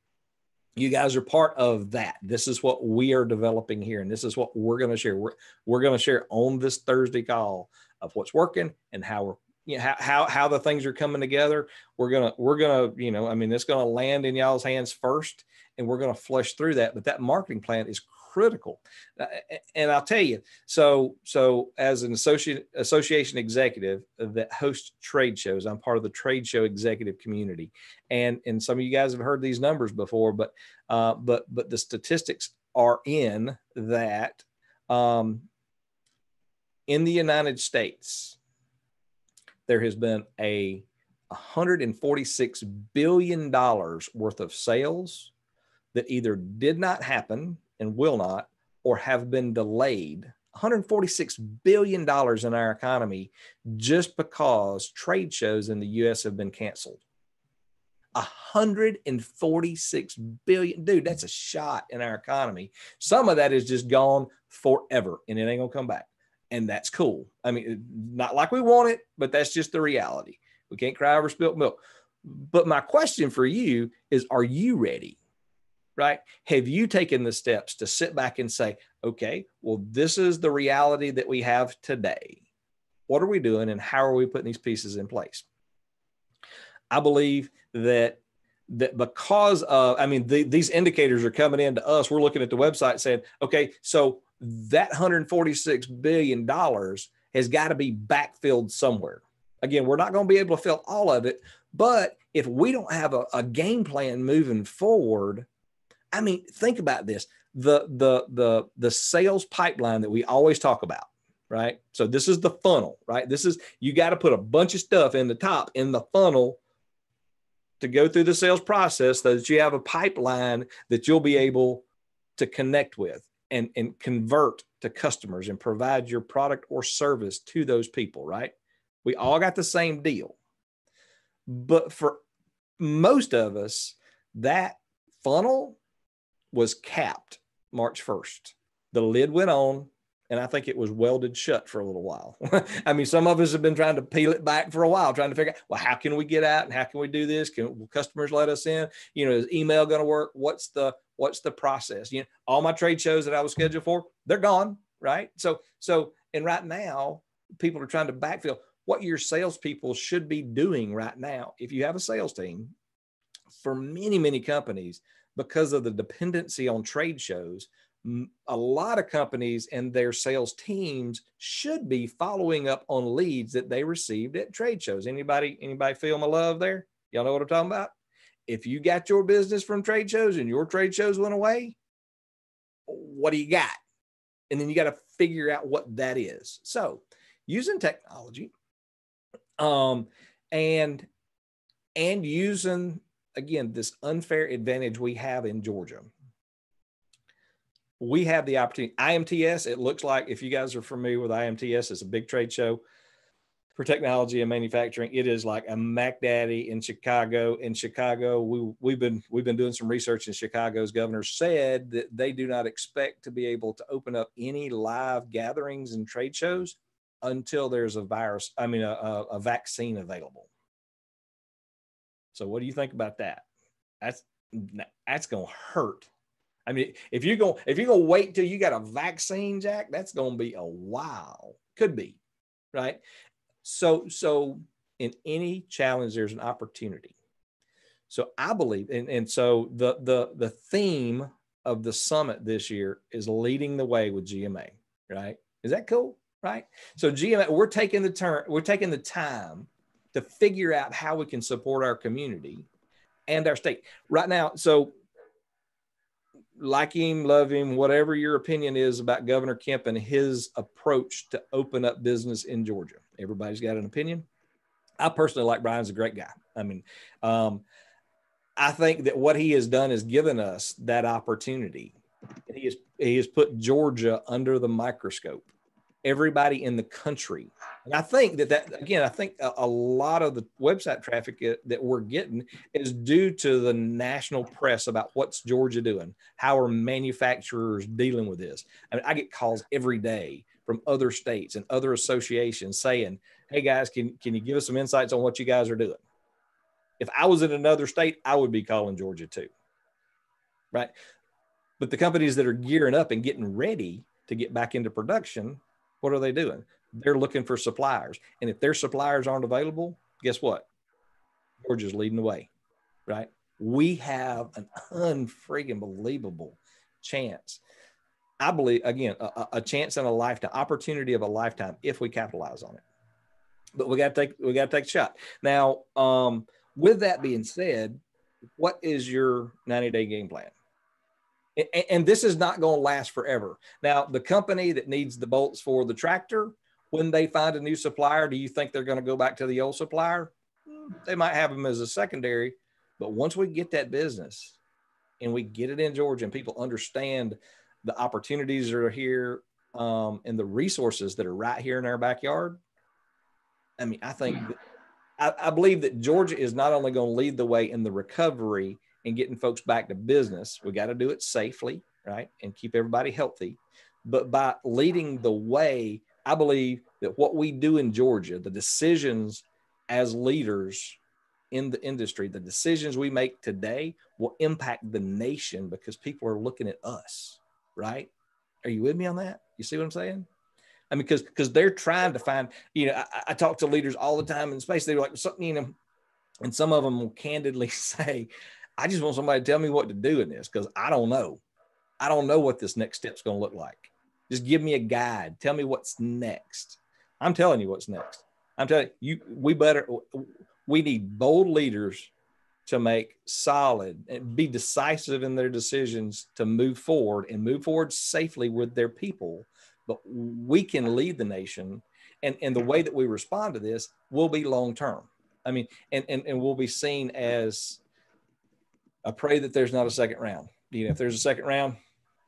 You guys are part of that. This is what we are developing here, and this is what we're going to share. We're, we're going to share on this Thursday call of what's working and how we're you know, how, how how the things are coming together. We're gonna we're gonna you know I mean it's gonna land in y'all's hands first, and we're gonna flush through that. But that marketing plan is critical. Uh, and I'll tell you, so so as an associate association executive that hosts trade shows, I'm part of the trade show executive community, and and some of you guys have heard these numbers before, but uh, but but the statistics are in that um, in the United States, there has been a 146 billion dollars worth of sales that either did not happen and will not, or have been delayed. 146 billion dollars in our economy just because trade shows in the U.S. have been canceled. 146 billion, dude. That's a shot in our economy. Some of that is just gone forever, and it ain't gonna come back and that's cool. I mean, not like we want it, but that's just the reality. We can't cry over spilt milk. But my question for you is Are you ready? Right? Have you taken the steps to sit back and say, okay, well, this is the reality that we have today. What are we doing and how are we putting these pieces in place? I believe that that because of, I mean, the, these indicators are coming into us. We're looking at the website saying, okay, so that 146 billion dollars has got to be backfilled somewhere. Again, we're not going to be able to fill all of it, but if we don't have a, a game plan moving forward, I mean, think about this: the the the the sales pipeline that we always talk about, right? So this is the funnel, right? This is you got to put a bunch of stuff in the top in the funnel to go through the sales process so that you have a pipeline that you'll be able to connect with and, and convert to customers and provide your product or service to those people, right? We all got the same deal. But for most of us, that funnel was capped March 1st. The lid went on, and I think it was welded shut for a little while. I mean, some of us have been trying to peel it back for a while, trying to figure out, well, how can we get out and how can we do this? Can will customers let us in? You know, is email going to work? What's the what's the process? You know, all my trade shows that I was scheduled for, they're gone, right? So, so, and right now, people are trying to backfill what your salespeople should be doing right now. If you have a sales team, for many, many companies, because of the dependency on trade shows, a lot of companies and their sales teams should be following up on leads that they received at trade shows. Anybody, anybody feel my love there? Y'all know what I'm talking about? If you got your business from trade shows and your trade shows went away, what do you got? And then you got to figure out what that is. So using technology, um, and and using again this unfair advantage we have in Georgia we have the opportunity. IMTS, it looks like if you guys are familiar with IMTS, it's a big trade show for technology and manufacturing. It is like a Mac Daddy in Chicago. In Chicago, we, we've been we've been doing some research, and Chicago's governor said that they do not expect to be able to open up any live gatherings and trade shows until there's a virus. I mean, a, a, a vaccine available. So, what do you think about that? That's that's gonna hurt I mean, if you go if you're gonna wait till you got a vaccine, Jack, that's gonna be a while. Could be, right? So so in any challenge, there's an opportunity. So I believe, and, and so the the the theme of the summit this year is leading the way with GMA, right? Is that cool? Right. So GMA, we're taking the turn, we're taking the time to figure out how we can support our community and our state. Right now, so like him, love him, whatever your opinion is about Governor Kemp and his approach to open up business in Georgia. Everybody's got an opinion. I personally like Brian's a great guy. I mean, um, I think that what he has done is given us that opportunity. He has he has put Georgia under the microscope everybody in the country. And I think that that again, I think a, a, lot of the website traffic that we're getting is due to the national press about what's Georgia doing, how are manufacturers dealing with this. I mean, I get calls every day from other states and other associations saying, "Hey guys, can can you give us some insights on what you guys are doing?" If I was in another state, I would be calling Georgia too. Right? But the companies that are gearing up and getting ready to get back into production what are they doing? They're looking for suppliers. And if their suppliers aren't available, guess what? Georgia's leading the way, right? We have an unfreaking believable chance I believe again a, a chance in a lifetime, opportunity of a lifetime if we capitalize on it. But we got to take we got to take a shot. Now, um, with that being said, what is your 90 day game plan? And, and this is not going to last forever. Now, the company that needs the bolts for the tractor, when they find a new supplier, do you think they're going to go back to the old supplier? They might have them as a secondary, but once we get that business and we get it in Georgia and people understand the opportunities that are here um, and the resources that are right here in our backyard, I mean, I think, I, I believe that Georgia is not only going to lead the way in the recovery and getting folks back to business, we got to do it safely, right? And keep everybody healthy. But by leading the way, I believe that what we do in Georgia, the decisions as leaders in the industry, the decisions we make today will impact the nation because people are looking at us, right? Are you with me on that? You see what I'm saying? I mean, because because they're trying to find, you know, I, I, talk to leaders all the time in space. They're like something, you know, and some of them will candidly say, I just want somebody to tell me what to do in this because I don't know. I don't know what this next step's going to look like. Just give me a guide. Tell me what's next. I'm telling you what's next. I'm telling you, we better, we need bold leaders to make solid and be decisive in their decisions to move forward and move forward safely with their people. But we can lead the nation. And, and the way that we respond to this will be long term. I mean, and, and, and we'll be seen as I pray that there's not a second round. You know, if there's a second round,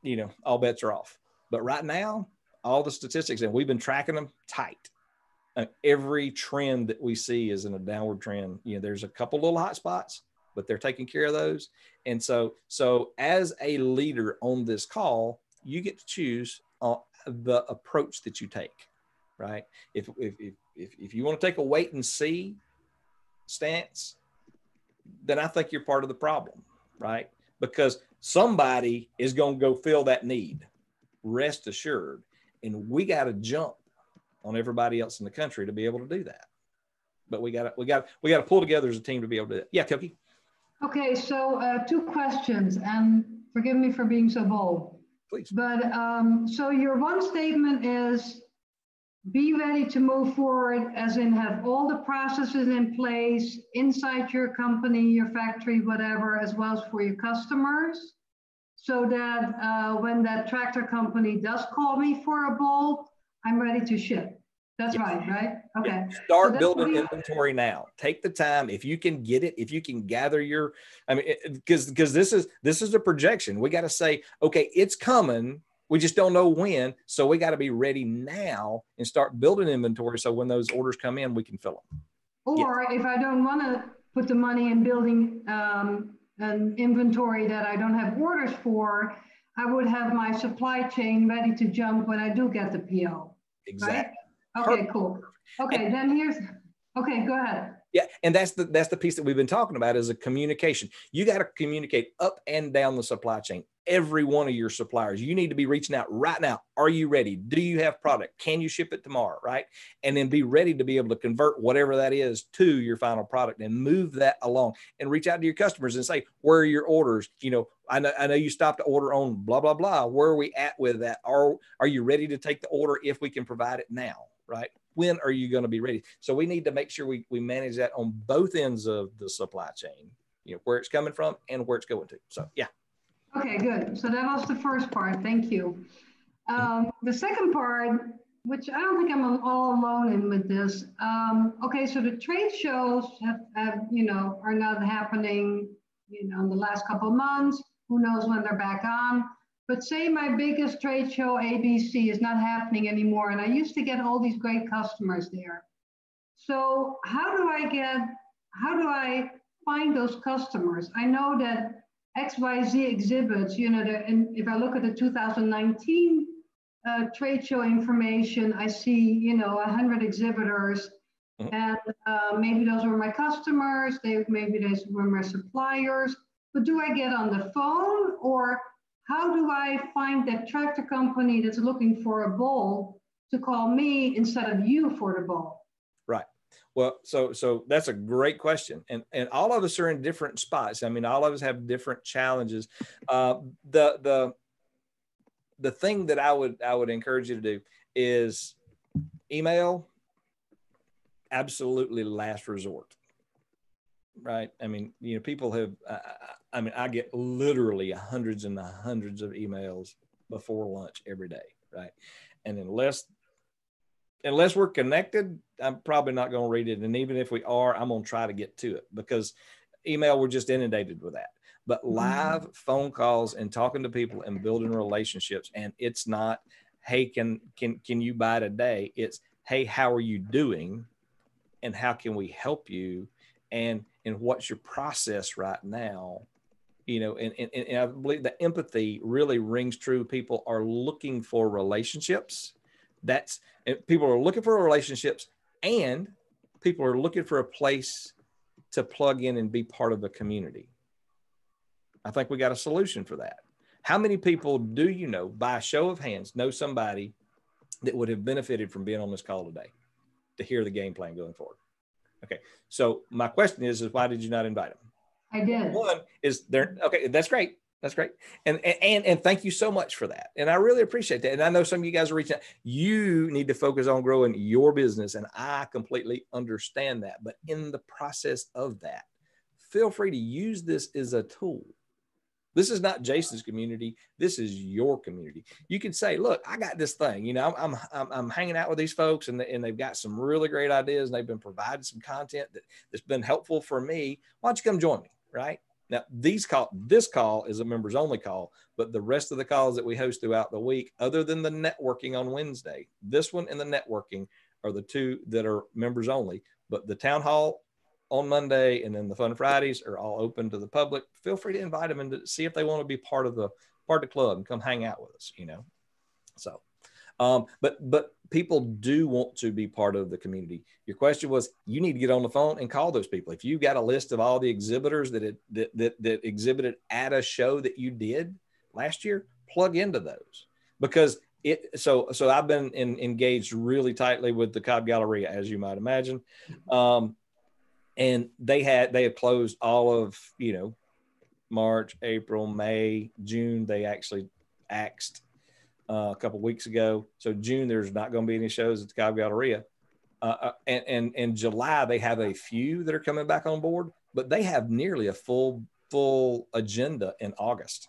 you know, all bets are off. But right now, all the statistics, and we've been tracking them tight. Uh, every trend that we see is in a downward trend. You know, there's a couple little hot spots, but they're taking care of those. And so, so as a leader on this call, you get to choose uh, the approach that you take, right? If, if, if, if, if you want to take a wait and see stance, then I think you're part of the problem, right? Because somebody is going to go fill that need, rest assured. And we got to jump on everybody else in the country to be able to do that. But we got to, we got, we got to pull together as a team to be able to do it. Yeah, Cookie. Okay, so uh, two questions, and forgive me for being so bold. Please. But um, so your one statement is be ready to move forward, as in have all the processes in place inside your company, your factory, whatever, as well as for your customers, so that uh, when that tractor company does call me for a bolt, I'm ready to ship. That's yes. right, right? Okay. Start so building inventory now. Take the time if you can get it. If you can gather your, I mean, because because this is this is a projection. We got to say, okay, it's coming we just don't know when. So we got to be ready now and start building inventory. So when those orders come in, we can fill them. Or if I don't want to put the money in building um, an inventory that I don't have orders for, I would have my supply chain ready to jump when I do get the PO. Exactly. Right? Okay, cool. Okay, and, then here's, okay, go ahead. Yeah, and that's the that's the piece that we've been talking about is a communication. You got to communicate up and down the supply chain every one of your suppliers. You need to be reaching out right now. Are you ready? Do you have product? Can you ship it tomorrow? Right. And then be ready to be able to convert whatever that is to your final product and move that along and reach out to your customers and say, where are your orders? You know, I know, I know you stopped to order on blah, blah, blah. Where are we at with that? Are, are you ready to take the order if we can provide it now? Right. When are you going to be ready? So we need to make sure we, we manage that on both ends of the supply chain, you know, where it's coming from and where it's going to. So, yeah. Okay, good. So that was the first part. Thank you. Um, the second part, which I don't think I'm all alone in with this. Um, okay, so the trade shows have, have, you know, are not happening, you know, in the last couple of months. Who knows when they're back on? But say my biggest trade show, ABC, is not happening anymore, and I used to get all these great customers there. So how do I get? How do I find those customers? I know that XYZ exhibits, you know, the, and if I look at the 2019 uh, trade show information, I see, you know, 100 exhibitors. Mm-hmm. And uh, maybe those were my customers, they maybe those were my suppliers. But do I get on the phone or how do I find that tractor company that's looking for a bowl to call me instead of you for the bowl? Well, so so that's a great question, and and all of us are in different spots. I mean, all of us have different challenges. Uh, the the the thing that I would I would encourage you to do is email absolutely last resort right i mean you know people have uh, i mean i get literally hundreds and hundreds of emails before lunch every day right and unless unless we're connected i'm probably not going to read it. And even if we are i'm going to try to get to it because email we're just inundated with that. But mm-hmm. live mm-hmm. phone calls and talking to people and building relationships and it's not hey can can can you buy today it's hey how are you doing? And how can we help you? And and what's your process right now? You know and, and, and i believe the empathy really rings true. People are looking for relationships that's eh, people are looking for relationships and people are looking for a place to plug in and be part of a community i think we got a solution for that how many people do you know by a show of hands know somebody that would have benefited from being on this call today to hear the game plan going forward Okay. So my question is, is why did you not invite them? I did. One is there. Okay. That's great. That's great. And, and, and thank you so much for that. And I really appreciate that. And I know some of you guys are reaching out. You need to focus on growing your business. And I completely understand that. But in the process of that, feel free to use this as a tool this is not Jason's community. This is your community. You can say, look, I got this thing. You know, I'm, I'm, I'm hanging out with these folks and, and they've got some really great ideas and they've been providing some content that, that's been helpful for me. Why don't you come join me? Right. Now, these call this call is a members only call, but the rest of the calls that we host throughout the week, other than the networking on Wednesday, this one and the networking are the two that are members only. But the town hall on Monday and then the Fun Fridays are all open to the public. Feel free to invite them and to see if they want to be part of the part of the club and come hang out with us, you know. So um, but but people do want to be part of the community. Your question was you need to get on the phone and call those people. If you've got a list of all the exhibitors that, it, that, that, that exhibited at a show that you did last year, plug into those because it so so I've been in, engaged really tightly with the Cobb Galleria, as you might imagine. Um, and they had they had closed all of you know March, April, May, June. They actually axed uh, a couple weeks ago. So June, there's not going to be any shows at the Cobb Galleria. Uh, uh, and, and and July, they have a few that are coming back on board, but they have nearly a full full agenda in August.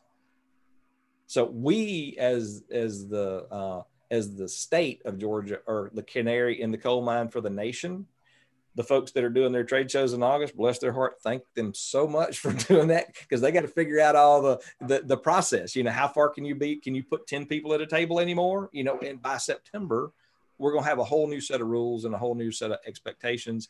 So we, as as the uh, as the state of Georgia, or the canary in the coal mine for the nation, the folks that are doing their trade shows in August, bless their heart, thank them so much for doing that because they got to figure out all the, the, the process. You know, how far can you be? Can you put ten people at a table anymore? You know, and by September, we're going to have a whole new set of rules and a whole new set of expectations.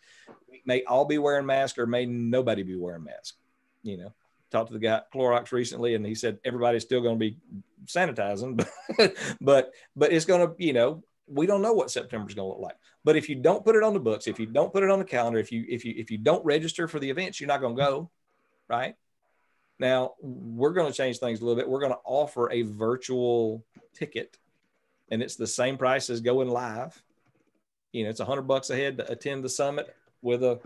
We may all be wearing masks, or may nobody be wearing masks. You know, talked to the guy Clorox recently, and he said everybody's still going to be sanitizing, but but but it's going to you know we don't know what September is going to look like. But if you don't put it on the books, if you don't put it on the calendar, if you if you if you don't register for the events, you're not going to go, right? Now we're going to change things a little bit. We're going to offer a virtual ticket, and it's the same price as going live. You know, it's a hundred bucks a head to attend the summit with a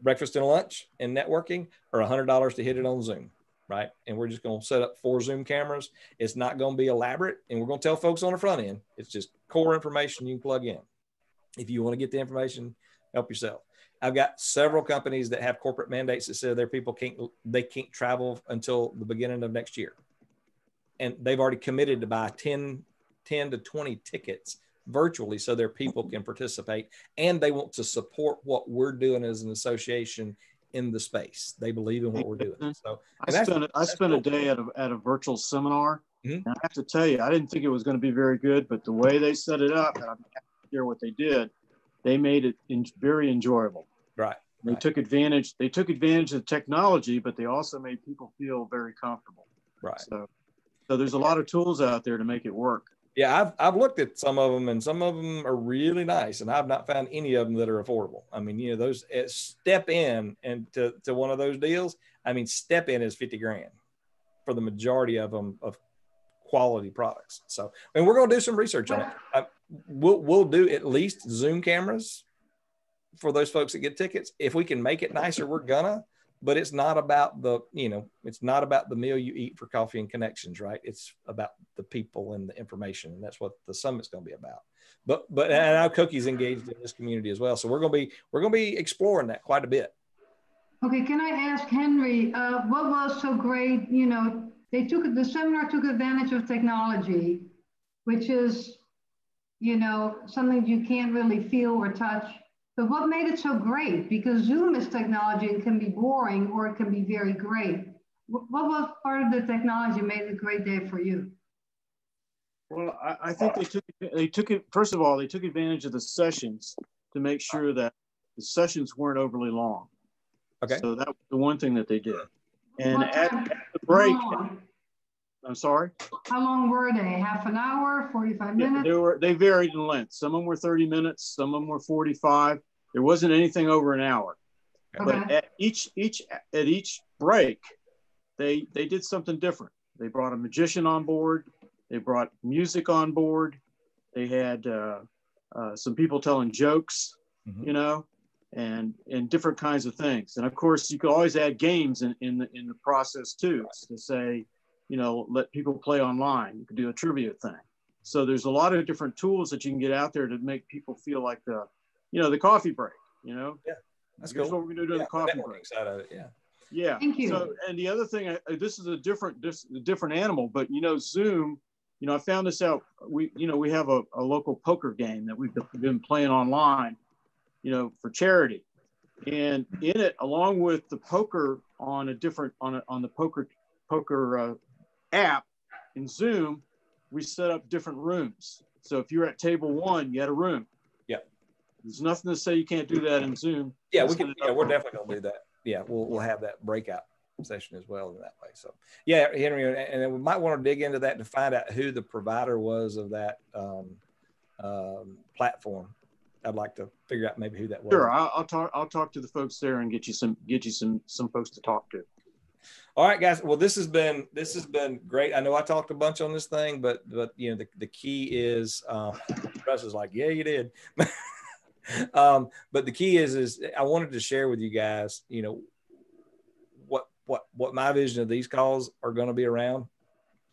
breakfast and lunch and networking, or a hundred dollars to hit it on Zoom right? And we're just going to set up four Zoom cameras. It's not going to be elaborate, and we're going to tell folks on the front end. It's just core information you can plug in. If you want to get the information, help yourself. I've got several companies that have corporate mandates that say their people can't they can't travel until the beginning of next year. And they've already committed to buy 10, 10 to 20 tickets virtually so their people can participate and they want to support what we're doing as an association in the space. They believe in what we're doing. So I spent I spent cool. a day at a at a virtual seminar. Mm-hmm. And I have to tell you, I didn't think it was going to be very good, but the way they set it up, and I'm happy to hear what they did, they made it in, very enjoyable. Right. They right. took advantage. They took advantage of the technology, but they also made people feel very comfortable. Right. So, so there's a lot of tools out there to make it work yeah, I've, I've looked at some of them and some of them are really nice and I've not found any of them that are affordable. I mean, you know, those eh, step in and to, to one of those deals, I mean, step in is 50 grand for the majority of them of quality products. So, and we're going to do some research on it. I, we'll, we'll do at least zoom cameras for those folks that get tickets. If we can make it nicer, we're gonna, but it's not about the you know it's not about the meal you eat for coffee and connections right? It's about the people and the information and that's what the summit's to be about. But but and our cookies engaged in this community as well so we're to be we're to be exploring that quite a bit. Okay can i ask henry uh, what was so great you know they took the seminar took advantage of technology which is you know something you can't really feel or touch but what made it so great? Because Zoom is technology and can be boring or it can be very great. What was part of the technology made it a great day for you? Well, I, I think they took they took it first of all they took advantage of the sessions to make sure that the sessions weren't overly long. Okay. So that was the one thing that they did. And at, at, the break, I'm sorry. How long were they? Half an hour, 45 minutes? Yeah, they were they varied in length. Some of them were 30 minutes, some of them were 45. There wasn't anything over an hour. Okay. But at each each at each break, they they did something different. They brought a magician on board. They brought music on board. They had uh, uh, some people telling jokes, mm-hmm. you know, and and different kinds of things. And of course, you could always add games in in the in the process too to say, you know, let people play online. You could do a trivia thing. So there's a lot of different tools that you can get out there to make people feel like the you know, the coffee break, you know? Yeah. That's Here's cool. what we're going to do yeah, the coffee break. Side of it, yeah. Yeah. Thank you. So, and the other thing, I, this is a different, this, a different animal, but you know, Zoom, you know, I found this out. We, you know, we have a, a local poker game that we've been playing online, you know, for charity. And in it, along with the poker on a different, on a, on the poker, poker uh, app in Zoom, we set up different rooms. So if you're at table one, you had a room. Yeah. There's nothing to say you can't do that in Zoom. Yeah, we can. Yeah, we're definitely gonna do that. Yeah, we'll we'll have that breakout session as well in that way. So yeah, Henry, and we might want to dig into that to find out who the provider was of that um, um, platform. I'd like to figure out maybe who that was. Sure, I'll, I'll talk. I'll talk to the folks there and get you some get you some some folks to talk to. All right, guys. Well, this has been this has been great. I know I talked a bunch on this thing, but but you know the, the key is uh, Russ is like, yeah, you did. um, but the key is, is I wanted to share with you guys, you know, what what what my vision of these calls are going to be around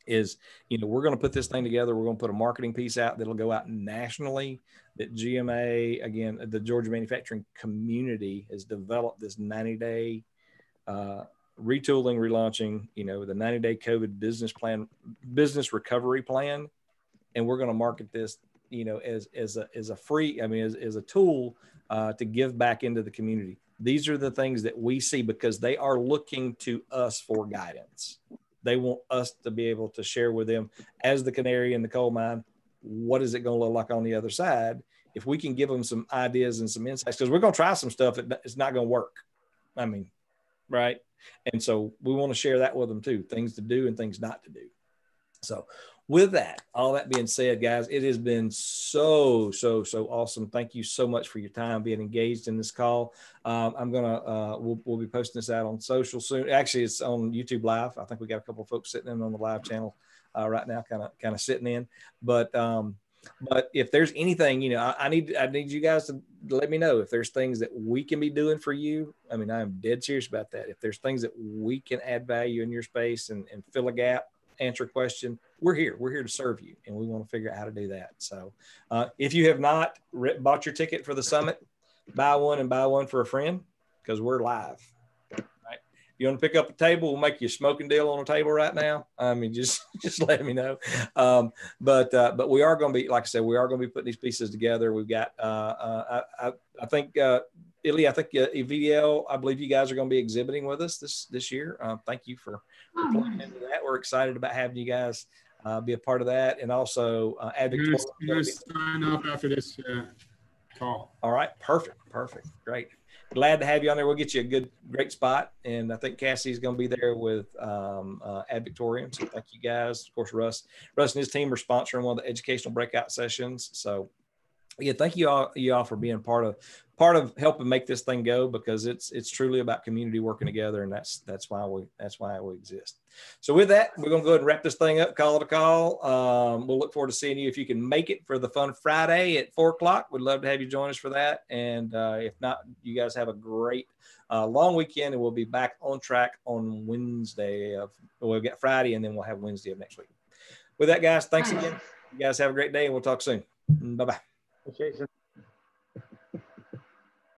is, you know, we're going to put this thing together. We're going to put a marketing piece out that'll go out nationally. That GMA, again, the Georgia manufacturing community has developed this 90 day uh, retooling, relaunching, you know, the 90 day COVID business plan, business recovery plan. And we're going to market this you know, as as a as a free, I mean, as, as a tool uh, to give back into the community. These are the things that we see because they are looking to us for guidance. They want us to be able to share with them as the canary in the coal mine. What is it going to look like on the other side? If we can give them some ideas and some insights, because we're going to try some stuff that it's not going to work. I mean, right? And so we want to share that with them too things to do and things not to do. So with that, all that being said, guys, it has been so, so, so awesome. Thank you so much for your time being engaged in this call. Um, I'm gonna uh, we'll, we'll be posting this out on social soon. Actually, it's on YouTube Live. I think we got a couple folks sitting in on the live channel uh, right now, kind of kind of sitting in. But um, but if there's anything, you know, I, I, need I need you guys to let me know if there's things that we can be doing for you. I mean, I'm dead serious about that. If there's things that we can add value in your space and, and fill a gap, answer a question, we're here. We're here to serve you, and we want to figure out how to do that. So, uh, if you have not bought your ticket for the summit, buy one and buy one for a friend because we're live. Right? If you want to pick up a table, we'll make you a smoking deal on a table right now. I mean, just just let me know. Um, but uh, but we are going to be, like I said, we are going to be putting these pieces together. We've got, uh, uh I, I, I think. Uh, Illy, I think uh, EVDL, I believe you guys are going to be exhibiting with us this this year. Uh, thank you for, for oh, playing into that. We're excited about having you guys uh, be a part of that, and also uh, advocate. Going to sign up after this uh, call. All right, perfect, perfect, great. Glad to have you on there. We'll get you a good, great spot, and I think Cassie's going to be there with um, uh, Ad Victoriam. So thank you guys. Of course, Russ, Russ and his team are sponsoring one of the educational breakout sessions. So yeah, thank you all you all for being part of part of helping make this thing go because it's it's truly about community working together and that's that's why we that's why we exist. So with that we're going to go ahead and wrap this thing up call it a call. Um, we'll look forward to seeing you if you can make it for the fun friday at four o'clock. We'd love to have you join us for that. And uh, if not you guys have a great uh, long weekend and we'll be back on track on wednesday of we'll get friday and then we'll have wednesday of next week. With that guys thanks again. You guys have a great day and we'll talk soon. Bye bye Jason.